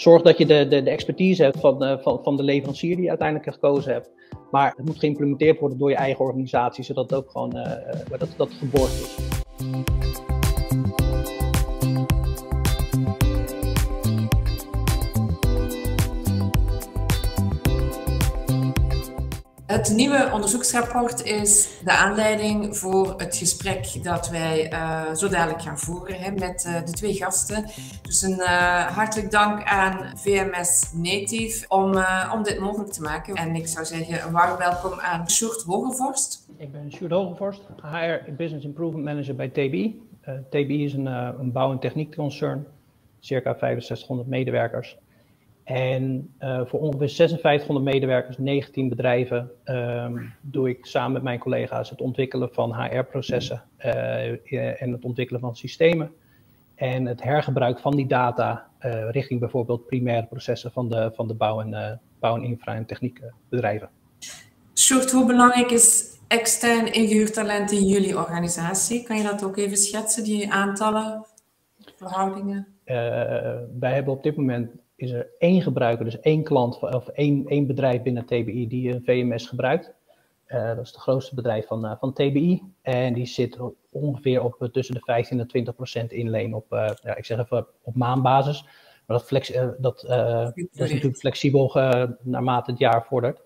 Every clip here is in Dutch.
zorg dat je de, de, de expertise hebt van, uh, van, van de leverancier die je uiteindelijk gekozen hebt. Maar het moet geïmplementeerd worden door je eigen organisatie, zodat het ook gewoon uh, dat, dat geborgd is. Het nieuwe onderzoeksrapport is de aanleiding voor het gesprek dat wij uh, zo dadelijk gaan voeren met uh, de twee gasten. Dus een uh, hartelijk dank aan VMS Native om, om dit mogelijk te maken. En ik zou zeggen een warm welkom aan Sjoerd Hogevorst. Ik ben Sjoerd Hogevorst, HR Business Improvement Manager bij TBI. TBI is een, een bouw- en techniekconcern, circa 6500 medewerkers. En uh, voor ongeveer 5600 medewerkers, 19 bedrijven, um, doe ik samen met mijn collega's het ontwikkelen van HR-processen uh, en het ontwikkelen van systemen. En het hergebruik van die data uh, richting bijvoorbeeld primaire processen van de, van de bouw- en, bouw- en infra- en techniekbedrijven. Sjoerd, hoe belangrijk is extern ingehuurd in jullie organisatie? Kan je dat ook even schetsen, die aantallen, verhoudingen? wij hebben op dit moment is er één gebruiker, dus één klant of één, één bedrijf binnen TBI die een VMS gebruikt. Uh, dat is het grootste bedrijf van, uh, van TBI. En die zit ongeveer op uh, tussen de 15 en 20 procent inleen op, ja, ik zeg even op maandbasis. Maar dat, flex, dat, dat is natuurlijk flexibel naarmate het jaar vordert.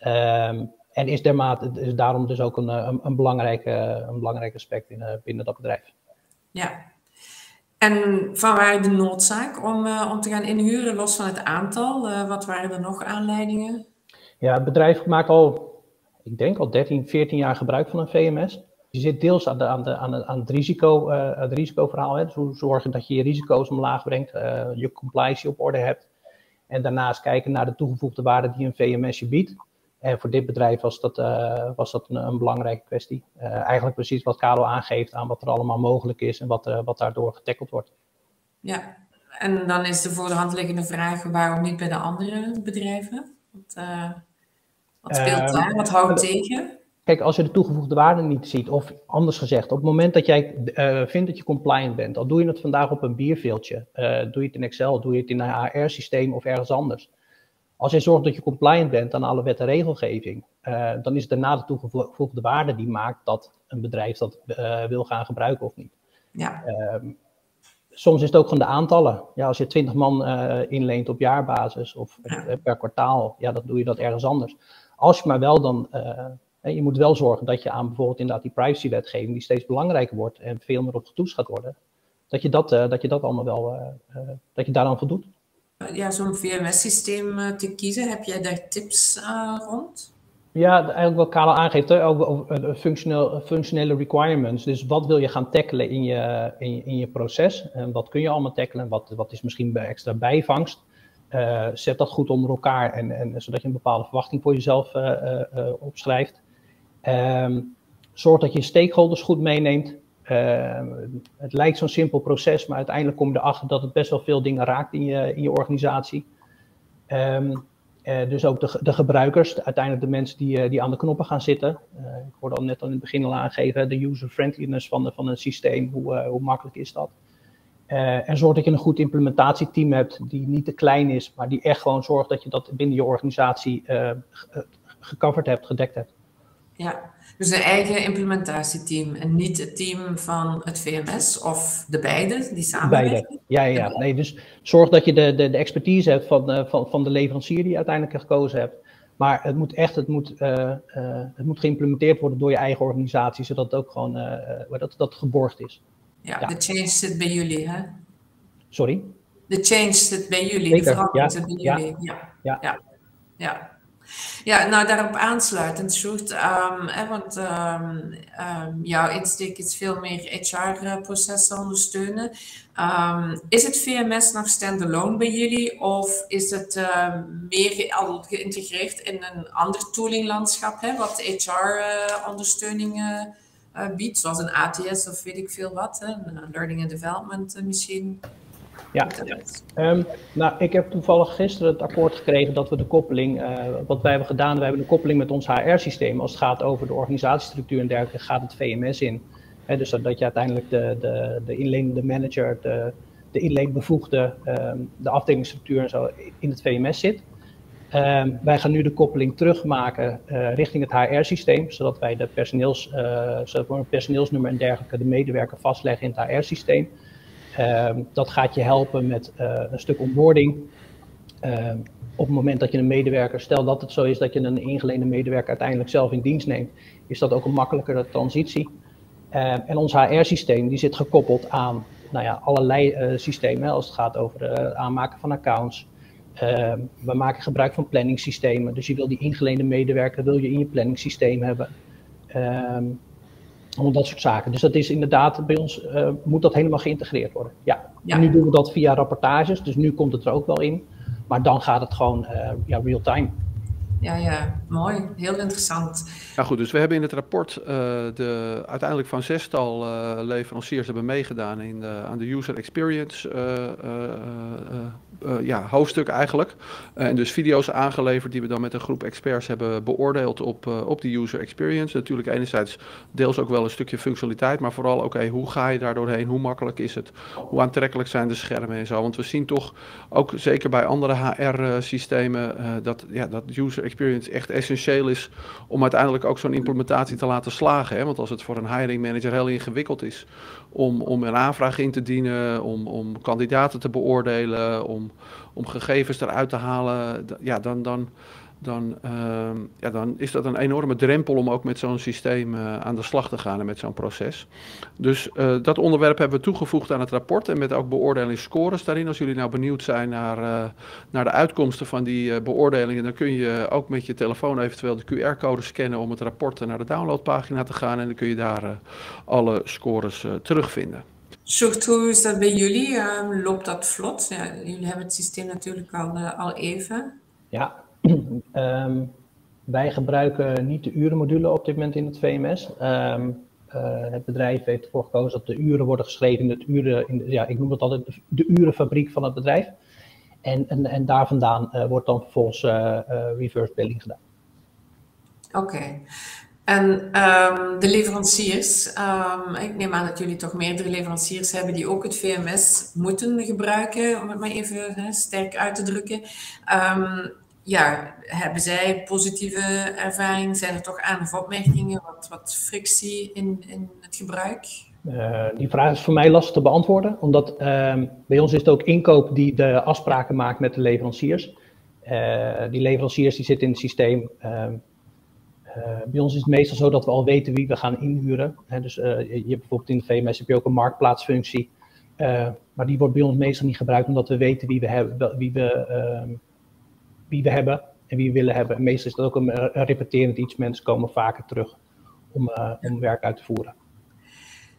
Um, en is, dermate, is daarom dus ook een, een, belangrijke, een belangrijk aspect in, binnen dat bedrijf. Ja, en van waar de noodzaak om, uh, om te gaan inhuren, los van het aantal? Uh, wat waren er nog aanleidingen? Ja, het bedrijf maakt al, ik denk al 13, 14 jaar gebruik van een VMS. Je zit deels aan, de, aan, de, aan, het, risico, uh, het risicoverhaal. Hè? Dus zorgen dat je je risico's omlaag brengt, je compliance op orde hebt. En daarnaast kijken naar de toegevoegde waarde die een VMS je biedt. En voor dit bedrijf was dat, uh, was dat een, een, belangrijke kwestie. Uh, eigenlijk precies wat Carlo aangeeft aan wat er allemaal mogelijk is en wat, uh, wat daardoor getackeld wordt. Ja, en dan is de voor de hand liggende vraag waarom niet bij de andere bedrijven? Wat, wat speelt daar? Wat houdt tegen? Kijk, als je de toegevoegde waarde niet ziet, of anders gezegd, op het moment dat jij vindt dat je compliant bent, al doe je het vandaag op een bierveeltje, doe je het in Excel, doe je het in een HR-systeem of ergens anders als jij zorgt dat je compliant bent aan alle wet en regelgeving, uh, dan is het daarna de toegevoegde waarde die maakt dat een bedrijf dat uh, wil gaan gebruiken of niet. Ja. Uh, soms is het ook gewoon de aantallen. Ja, als je 20 man inleent op jaarbasis of ja. per kwartaal, ja, dan doe je dat ergens anders. Als je maar wel dan, je moet wel zorgen dat je aan bijvoorbeeld inderdaad die privacywetgeving, die steeds belangrijker wordt en veel meer op getoetst gaat worden, dat je dat, dat, je dat allemaal wel, dat je daaraan voldoet ja, zo'n VMS-systeem te kiezen. Heb jij daar tips uh, rond? Ja, eigenlijk wat Karel aangeeft, over functionele, functionele requirements. Dus wat wil je gaan tackelen in je, in in je proces? En wat kun je allemaal tackelen? Wat, wat is misschien extra bijvangst? Zet dat goed onder elkaar, en, en, zodat je een bepaalde verwachting voor jezelf opschrijft. Um, zorg dat je stakeholders goed meeneemt. Uh, het lijkt zo'n simpel proces, maar uiteindelijk kom je erachter dat het best wel veel dingen raakt in je, in je organisatie. Um, uh, dus ook de, de, gebruikers, uiteindelijk de mensen die, uh, die aan de knoppen gaan zitten. ik hoorde al net al in het begin al aangeven, de user-friendliness van, van een systeem, hoe, hoe makkelijk is dat? en zorg dat je een goed implementatieteam hebt die niet te klein is, maar die echt gewoon zorgt dat je dat binnen je organisatie gecoverd hebt, gedekt hebt. Ja, dus een eigen implementatieteam en niet het team van het VMS of de beide die samenwerken? Beide, ja, ja. Nee, dus zorg dat je de, de, de expertise hebt van, uh, van, van de leverancier die je uiteindelijk gekozen hebt. Maar het moet echt, het moet, uh, uh, het moet geïmplementeerd worden door je eigen organisatie, zodat het ook gewoon, dat, dat geborgd is. Ja, ja, de change zit bij jullie, hè? Sorry? De change zit bij jullie, Zeker, de verandering ja, zit bij jullie. Ja, ja. ja. ja. Ja, nou daarop aansluitend, um, hè, want um, um, jouw insteek is veel meer HR-processen ondersteunen. is het VMS nog standalone bij jullie of is het meer al geïntegreerd in een ander toolinglandschap, hè, wat HR-ondersteuning uh, biedt, zoals een ATS of weet ik veel wat, hè, Learning and Development misschien? Ja, um, nou, ik heb toevallig gisteren het akkoord gekregen dat we de koppeling, uh, wat wij hebben gedaan, we hebben de koppeling met ons HR-systeem. Als het gaat over de organisatiestructuur en dergelijke, gaat het VMS in. Dus dat, je uiteindelijk de, de, de manager, de, de inleenbevoegde, ehm, de afdelingsstructuur en zo in het VMS zit. Ehm, wij gaan nu de koppeling terugmaken uh, richting het HR-systeem, zodat wij de personeels, uh, zodat we een personeelsnummer en dergelijke de medewerker vastleggen in het HR-systeem. Ehm, dat gaat je helpen met uh, een stuk onboarding. op het moment dat je een medewerker, stel dat het zo is dat je een ingeleende medewerker uiteindelijk zelf in dienst neemt, is dat ook een makkelijkere transitie. en ons HR-systeem die zit gekoppeld aan nou ja, allerlei systemen, als het gaat over het aanmaken van accounts, Ehm, we maken gebruik van planningssystemen. Dus je wil die ingeleende medewerker wil je in je planningssysteem hebben. Allemaal dat soort zaken. Dus dat is inderdaad, bij ons uh, moet dat helemaal geïntegreerd worden. Ja. ja. nu doen we dat via rapportages, dus nu komt het er ook wel in. Maar dan gaat het gewoon uh, ja, real time. Ja, ja, mooi. Heel interessant. Ja, goed. Dus we hebben in het rapport uh, de, uiteindelijk van zestal uh, leveranciers hebben meegedaan in de, aan de user experience uh, ja, hoofdstuk eigenlijk. en dus video's aangeleverd die we dan met een groep experts hebben beoordeeld op, op die user experience. Natuurlijk enerzijds deels ook wel een stukje functionaliteit, maar vooral oké, hoe ga je daar doorheen? Hoe makkelijk is het? Hoe aantrekkelijk zijn de schermen en zo? Want we zien toch ook zeker bij andere HR-systemen dat, ja, dat user experience echt essentieel is om uiteindelijk ook zo'n implementatie te laten slagen. Hè? Want als het voor een hiring manager heel ingewikkeld is om, om een aanvraag in te dienen, om, om kandidaten te beoordelen, om, om gegevens eruit te halen, ja, dan, dan, dan, ehm, ja, dan is dat een enorme drempel om ook met zo'n systeem uh, aan de slag te gaan en met zo'n proces. Dus uh, dat onderwerp hebben we toegevoegd aan het rapport en met ook beoordelingsscores daarin. Als jullie nou benieuwd zijn naar, uh, naar de uitkomsten van die beoordelingen, dan kun je ook met je telefoon eventueel de QR-code scannen om het rapport naar de downloadpagina te gaan en dan kun je daar alle scores terugvinden. Sjoerd, hoe is dat bij jullie? Ehm, loopt dat vlot? Ja, jullie hebben het systeem natuurlijk al, al even. Ja, Um, wij gebruiken niet de urenmodule op dit moment in het VMS. Ehm, uh, het bedrijf heeft ervoor gekozen dat de uren worden geschreven in het uren, in de, ja, ik noem het altijd de, urenfabriek van het bedrijf. En, en, en daar vandaan uh, wordt dan vervolgens uh, reverse billing gedaan. Oké. En um, de leveranciers, ik neem aan dat jullie toch meerdere leveranciers hebben die ook het VMS moeten gebruiken, om het maar even sterk uit te drukken. Ja, hebben zij positieve ervaring? Zijn er toch aan- of opmerkingen? Wat, wat frictie in, in het gebruik? Uh, die vraag is voor mij lastig te beantwoorden, omdat uh, bij ons is het ook inkoop die de afspraken maakt met de leveranciers. Uh, die leveranciers die zitten in het systeem. Ehm, eh, bij ons is het meestal zo dat we al weten wie we gaan inhuren. Hè, dus je hebt bijvoorbeeld in de VMS heb je ook een marktplaatsfunctie. maar die wordt bij ons meestal niet gebruikt omdat we weten wie we hebben, wie we ehm, wie we hebben en wie we willen hebben. En meestal is dat ook een, een repeterend iets. Mensen komen vaker terug om, uh, om werk uit te voeren.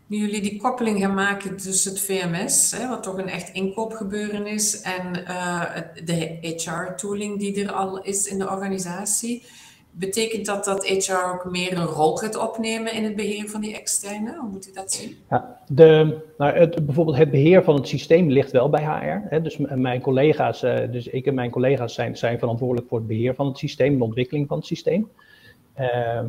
Nu jullie die koppeling gaan maken tussen het VMS, hè, wat toch een echt inkoopgebeuren is, en uh, de HR-tooling die er al is in de organisatie, Betekent dat dat HR ook meer een rol gaat opnemen in het beheer van die externe? Hoe moet u dat zien? Ja, de, nou het, bijvoorbeeld het beheer van het systeem ligt wel bij HR. Hè, dus mijn collega's, uh, dus ik en mijn collega's zijn, zijn verantwoordelijk voor het beheer van het systeem, de ontwikkeling van het systeem. Uh,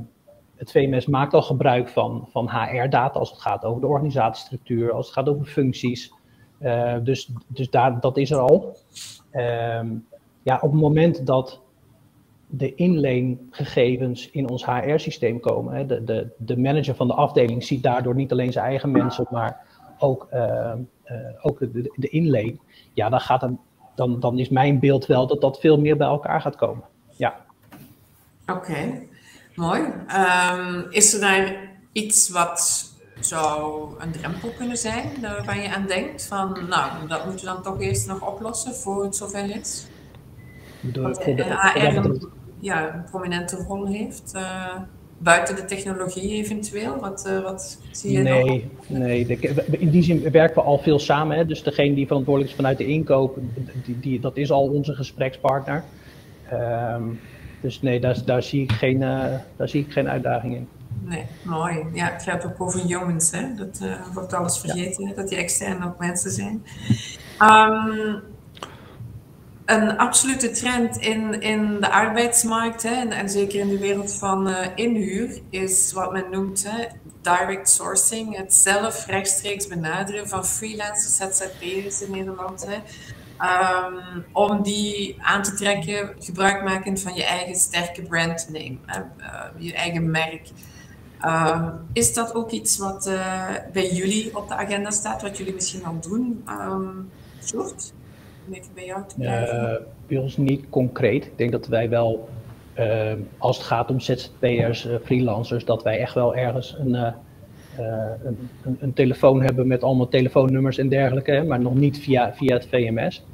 het VMS maakt al gebruik van, van HR-data als het gaat over de organisatiestructuur, als het gaat over functies. Uh, dus dus daar, dat is er al. Ehm, ja, op het moment dat de inleengegevens in ons HR-systeem komen. De, de, de manager van de afdeling ziet daardoor niet alleen zijn eigen mensen, maar ook, uh, uh, ook de, de inleen. Ja, dan, gaat dan, dan, dan is mijn beeld wel dat dat veel meer bij elkaar gaat komen. Ja. Oké, mooi. Um, is er daar iets wat zou een drempel kunnen zijn waar je aan denkt? Van, nou, dat moeten we dan toch eerst nog oplossen voor het zover is? Wat de, HR ja, een prominente rol heeft? Uh, buiten de technologie eventueel? Wat, uh, wat zie je Nee, nog? nee de, in die zin werken we al veel samen. Hè? Dus degene die verantwoordelijk is vanuit de inkoop, die, die, dat is al onze gesprekspartner. Um, dus nee, daar, daar, zie ik geen, uh, daar zie ik geen uitdaging in. Nee, mooi. Ja, het gaat ook over jongens, hè? Dat wordt alles vergeten, ja. dat die externe ook mensen zijn. Um, een absolute trend in, in de arbeidsmarkt en, en zeker in de wereld van uh, inhuur is wat men noemt hè, direct sourcing, het zelf rechtstreeks benaderen van freelancers, ZZP'ers in Nederland. Hè. Ehm, om die aan te trekken, gebruikmakend van je eigen sterke brandname, uh, je eigen merk. Ehm, is dat ook iets wat uh, bij jullie op de agenda staat, wat jullie misschien al doen? Um, even bij jou te blijven. bij ons niet concreet. Ik denk dat wij wel, als het gaat om ZZP'ers, freelancers, dat wij echt wel ergens een, een, een, een, telefoon hebben met allemaal telefoonnummers en dergelijke, maar nog niet via, via het VMS.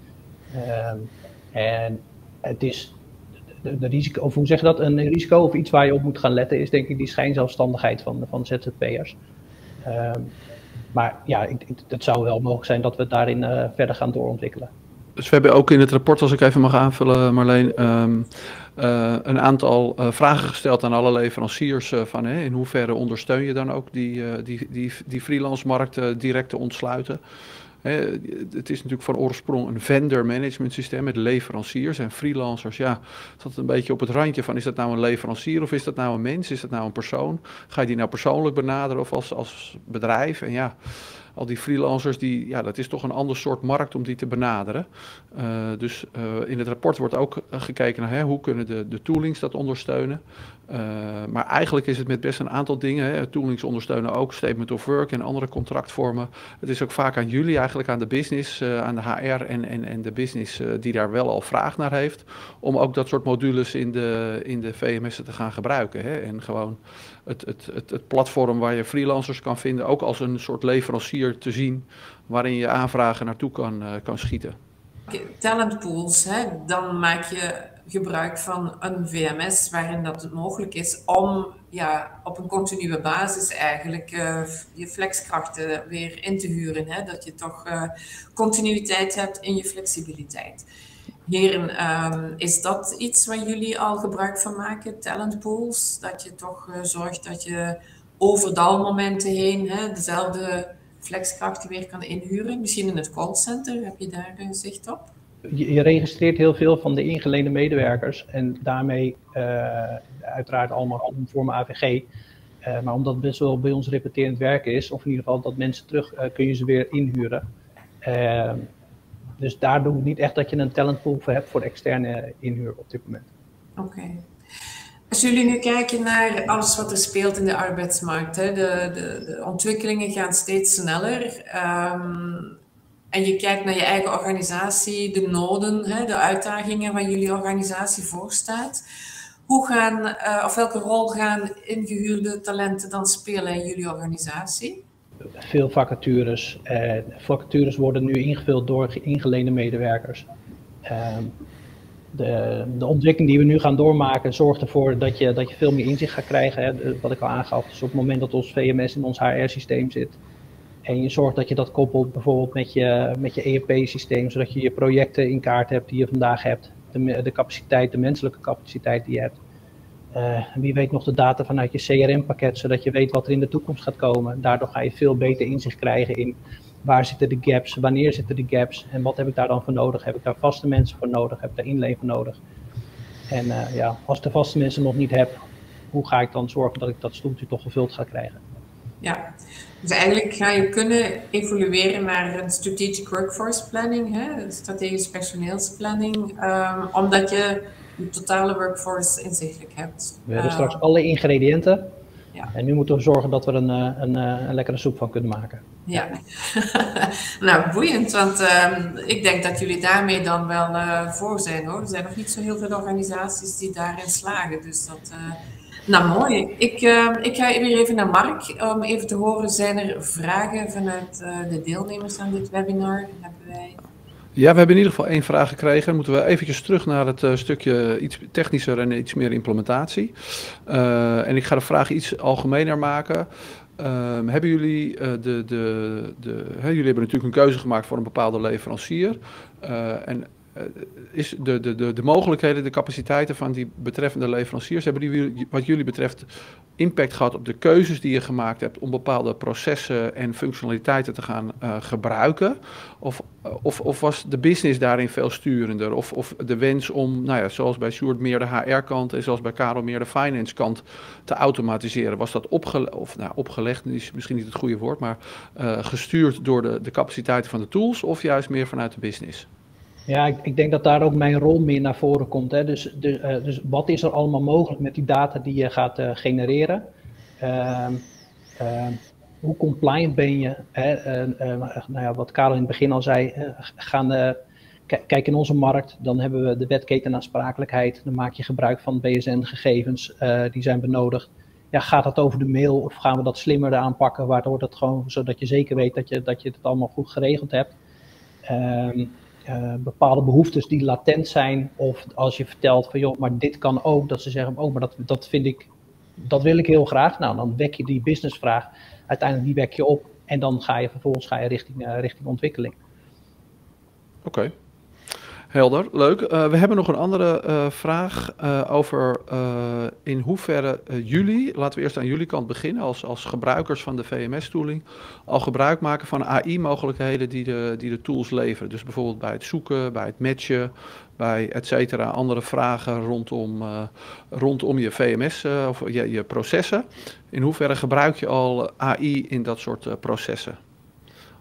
en het is de, de, risico, of hoe zeg je dat, een risico of iets waar je op moet gaan letten, is denk ik die schijnzelfstandigheid van, van ZZP'ers. Maar ja, ik, het zou wel mogelijk zijn dat we daarin uh, verder gaan doorontwikkelen. Dus we hebben ook in het rapport, als ik even mag aanvullen, Marleen, um, uh, een aantal uh, vragen gesteld aan alle leveranciers. van hè, in hoeverre ondersteun je dan ook die, die, die, die freelance markt direct te ontsluiten het is natuurlijk van oorsprong een vendor management systeem met leveranciers en freelancers. Ja, dat een beetje op het randje van is dat nou een leverancier of is dat nou een mens? Is dat nou een persoon? Ga je die nou persoonlijk benaderen of als, als bedrijf? En ja, al die freelancers, die, ja, dat is toch een ander soort markt om die te benaderen. Uh, dus uh, in het rapport wordt ook gekeken naar hè, hoe kunnen de, de toolings dat ondersteunen. Maar eigenlijk is het met best een aantal dingen. Hè. Toolings ondersteunen ook statement of work en andere contractvormen. Het is ook vaak aan jullie, eigenlijk aan de business, aan de HR en, en, en de business die daar wel al vraag naar heeft. Om ook dat soort modules in de, in de VMS'en te gaan gebruiken. Hè. En gewoon het, het, het, het, platform waar je freelancers kan vinden, ook als een soort leverancier te zien waarin je aanvragen naartoe kan, uh, kan schieten. Talentpools, hè, dan maak je gebruik van een VMS waarin dat mogelijk is om ja, op een continue basis eigenlijk uh, je flexkrachten weer in te huren. Hè, dat je toch uh, continuïteit hebt in je flexibiliteit. Heren, um, is dat iets waar jullie al gebruik van maken, talentpools? Dat je toch uh, zorgt dat je over dalmomenten heen hè, dezelfde flexkrachten weer kan inhuren? Misschien in het callcenter, heb je daar uh, zicht op? Je, registreert heel veel van de ingeleende medewerkers en daarmee uh, uiteraard allemaal conforme AVG. maar omdat het best wel bij ons repeterend werken is, of in ieder geval dat mensen terug, kun je ze weer inhuren. Ehm, dus daar doe ik niet echt dat je een talentpool voor hebt voor externe inhuur op dit moment. Oké. Als jullie nu kijken naar alles wat er speelt in de arbeidsmarkt, hè, de, de, de ontwikkelingen gaan steeds sneller. Um, en je kijkt naar je eigen organisatie, de noden, hè, de uitdagingen waar jullie organisatie voor staat. Hoe gaan, uh, of welke rol gaan ingehuurde talenten dan spelen in jullie organisatie? Veel vacatures. Vacatures worden nu ingevuld door ingeleende medewerkers. Ehm, de, de, ontwikkeling die we nu gaan doormaken zorgt ervoor dat je, dat je veel meer inzicht gaat krijgen. Hè, wat ik al aangaf. Dus op het moment dat ons VMS in ons HR-systeem zit. En je zorgt dat je dat koppelt bijvoorbeeld met je, met je ERP-systeem, zodat je je projecten in kaart hebt die je vandaag hebt. De, de capaciteit, de menselijke capaciteit die je hebt. Uh, wie weet nog de data vanuit je CRM-pakket, zodat je weet wat er in de toekomst gaat komen. Daardoor ga je veel beter inzicht krijgen in waar zitten de gaps, wanneer zitten de gaps en wat heb ik daar dan voor nodig? Heb ik daar vaste mensen voor nodig? Heb ik daar inleen voor nodig? En uh, ja, als de vaste mensen nog niet heb, hoe ga ik dan zorgen dat ik dat stoeltje toch gevuld ga krijgen? Ja, dus eigenlijk ga je kunnen evolueren naar een strategic workforce planning, hè? strategisch personeelsplanning, um, omdat je totale workforce inzichtelijk hebt. We hebben straks alle ingrediënten. Ja. En nu moeten we zorgen dat we er een, eh, een, eh, een lekkere soep van kunnen maken. Ja, nou boeiend, want uh, ik denk dat jullie daarmee dan wel uh, voor zijn hoor. Er zijn nog niet zo heel veel organisaties die daarin slagen. Dus dat, uh, nou mooi. Ik, ehm, ik ga weer even naar Mark om even te horen, zijn er vragen vanuit de deelnemers aan dit webinar? Hebben wij ja, we hebben in ieder geval één vraag gekregen. Moeten we eventjes terug naar het uh, stukje iets technischer en iets meer implementatie. Uh, en ik ga de vraag iets algemener maken. Uh, hebben jullie uh, de, de, de, hè, jullie hebben natuurlijk een keuze gemaakt voor een bepaalde leverancier. en is de, de, de, de mogelijkheden, de capaciteiten van die betreffende leveranciers, hebben die wat jullie betreft impact gehad op de keuzes die je gemaakt hebt om bepaalde processen en functionaliteiten te gaan uh, gebruiken? Of, of, of, was de business daarin veel sturender? Of, of de wens om, nou ja, zoals bij Sjoerd meer de HR-kant en zoals bij Karel meer de finance-kant te automatiseren? Was dat opgelegd, of nou, opgelegd is misschien niet het goede woord, maar gestuurd door de, de capaciteiten van de tools of juist meer vanuit de business? Ja, ik, ik, denk dat daar ook mijn rol meer naar voren komt. Hè. Dus, uh, dus wat is er allemaal mogelijk met die data die je gaat uh, genereren? Uh, hoe compliant ben je? Hè? nou ja, wat Karel in het begin al zei, gaan, kijk in onze markt, dan hebben we de wetketenaansprakelijkheid. Dan maak je gebruik van BSN-gegevens, die zijn benodigd. Ja, gaat dat over de mail of gaan we dat slimmer aanpakken, waardoor dat gewoon, zodat je zeker weet dat je, dat je het allemaal goed geregeld hebt? Um, uh, bepaalde behoeftes die latent zijn. Of als je vertelt van joh, maar dit kan ook. Dat ze zeggen, oh, maar dat, dat vind ik, dat wil ik heel graag. Nou, dan wek je die businessvraag. Uiteindelijk die wek je op. En dan ga je vervolgens ga je richting, uh, richting ontwikkeling. Oké. Helder, leuk. Uh, we hebben nog een andere uh, vraag uh, over in hoeverre jullie, laten we eerst aan jullie kant beginnen, als, als gebruikers van de VMS-tooling, al gebruik maken van AI-mogelijkheden die de, die de tools leveren. Dus bijvoorbeeld bij het zoeken, bij het matchen, bij et cetera, andere vragen rondom, rondom je VMS of je, je processen. In hoeverre gebruik je al AI in dat soort processen?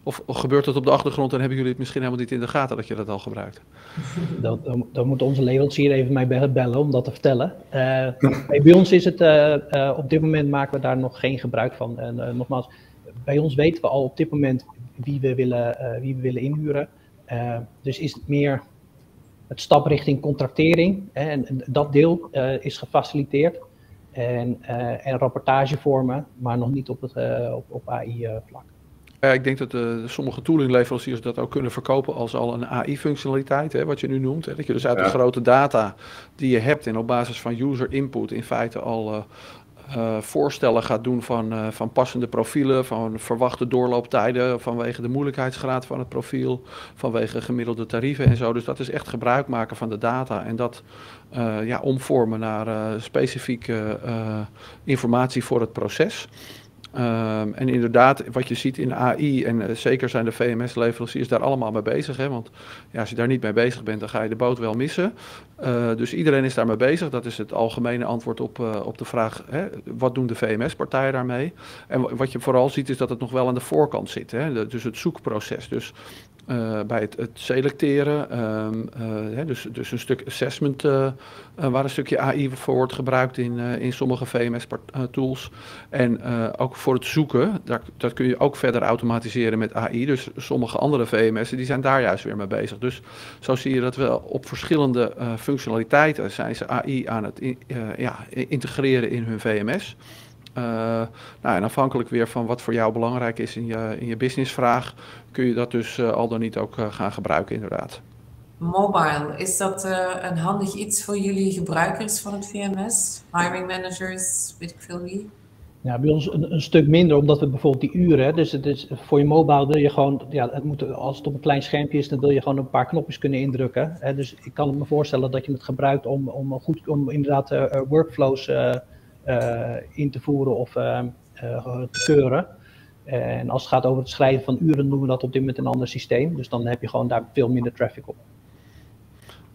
Of, gebeurt dat op de achtergrond en hebben jullie het misschien helemaal niet in de gaten dat je dat al gebruikt? Dan, dan, moet onze leverancier even mij bellen om dat te vertellen. Uh, bij ons is het, uh, uh, op dit moment maken we daar nog geen gebruik van. En nogmaals, bij ons weten we al op dit moment wie we willen, wie we willen inhuren. dus is het meer het stap richting contractering. En, en dat deel is gefaciliteerd. En, en rapportagevormen, maar nog niet op, het, op, op AI-vlak. Ja, ik denk dat uh, sommige toolingleveranciers dat ook kunnen verkopen als al een AI-functionaliteit, wat je nu noemt. Hè, dat je dus uit de grote data die je hebt en op basis van user input in feite al uh, uh, voorstellen gaat doen van, van passende profielen, van verwachte doorlooptijden vanwege de moeilijkheidsgraad van het profiel, vanwege gemiddelde tarieven en zo. Dus dat is echt gebruik maken van de data en dat ja, omvormen naar specifieke informatie voor het proces. Um, en inderdaad, wat je ziet in AI, en uh, zeker zijn de VMS-leveranciers daar allemaal mee bezig. Hè, want ja, als je daar niet mee bezig bent, dan ga je de boot wel missen. Uh, dus iedereen is daarmee bezig. Dat is het algemene antwoord op, uh, op de vraag: hè, wat doen de VMS-partijen daarmee? En wat je vooral ziet, is dat het nog wel aan de voorkant zit. Hè, dus het zoekproces. Dus uh, bij het, selecteren. Uh, hè, dus, dus een stuk assessment uh, waar een stukje AI voor wordt gebruikt in, in sommige VMS-tools. En ook voor het zoeken, daar, dat kun je ook verder automatiseren met AI. Dus sommige andere VMS'en die zijn daar juist weer mee bezig. Dus zo zie je dat wel op verschillende functionaliteiten zijn ze AI aan het ja, integreren in hun VMS. Uh, nou, en afhankelijk weer van wat voor jou belangrijk is in je, in je businessvraag, kun je dat dus uh, al dan niet ook uh, gaan gebruiken, inderdaad. Mobile, is dat een handig iets voor jullie gebruikers van het VMS? Hiring managers, weet ik veel wie? Ja, bij ons een, een, stuk minder, omdat we bijvoorbeeld die uren, dus het is, voor je mobile wil je gewoon, ja, het moet, als het op een klein schermpje is, dan wil je gewoon een paar knopjes kunnen indrukken. Hè? Dus ik kan me voorstellen dat je het gebruikt om, om, goed, om inderdaad workflows eh, in te voeren of eh, eh, te keuren. En als het gaat over het schrijven van uren, noemen we dat op dit moment een ander systeem. Dus dan heb je gewoon daar veel minder traffic op.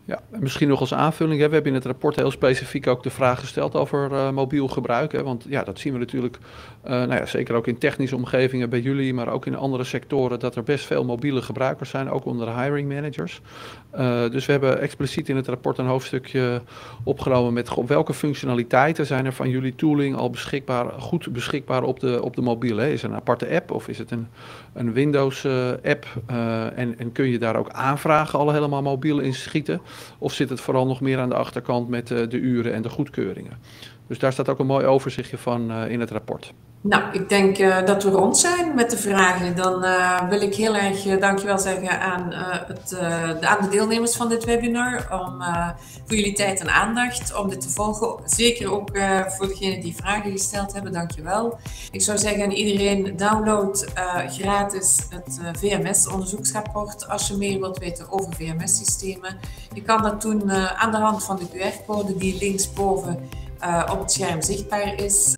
Ja, misschien nog als aanvulling. Hè. We hebben in het rapport heel specifiek ook de vraag gesteld over uh, mobiel gebruik. Hè. Want ja, dat zien we natuurlijk, uh, nou ja, zeker ook in technische omgevingen bij jullie, maar ook in andere sectoren, dat er best veel mobiele gebruikers zijn, ook onder de hiring managers. Uh, dus we hebben expliciet in het rapport een hoofdstukje opgenomen met welke functionaliteiten zijn er van jullie tooling al beschikbaar, goed beschikbaar op de, op de mobiel. Hè. Is het een aparte app of is het een, een Windows-app? en, en kun je daar ook aanvragen al helemaal mobiel in schieten? Of zit het vooral nog meer aan de achterkant met uh, de uren en de goedkeuringen? Dus daar staat ook een mooi overzichtje van uh, in het rapport. Nou, ik denk uh, dat we rond zijn met de vragen. Dan uh, wil ik heel erg uh, dankjewel zeggen aan, het, aan de deelnemers van dit webinar. Om, voor jullie tijd en aandacht om dit te volgen. Zeker ook voor degenen die vragen gesteld hebben, dankjewel. Ik zou zeggen aan iedereen, download gratis het VMS-onderzoeksrapport als je meer wilt weten over VMS-systemen. Je kan dat doen aan de hand van de QR-code die linksboven op het scherm zichtbaar is.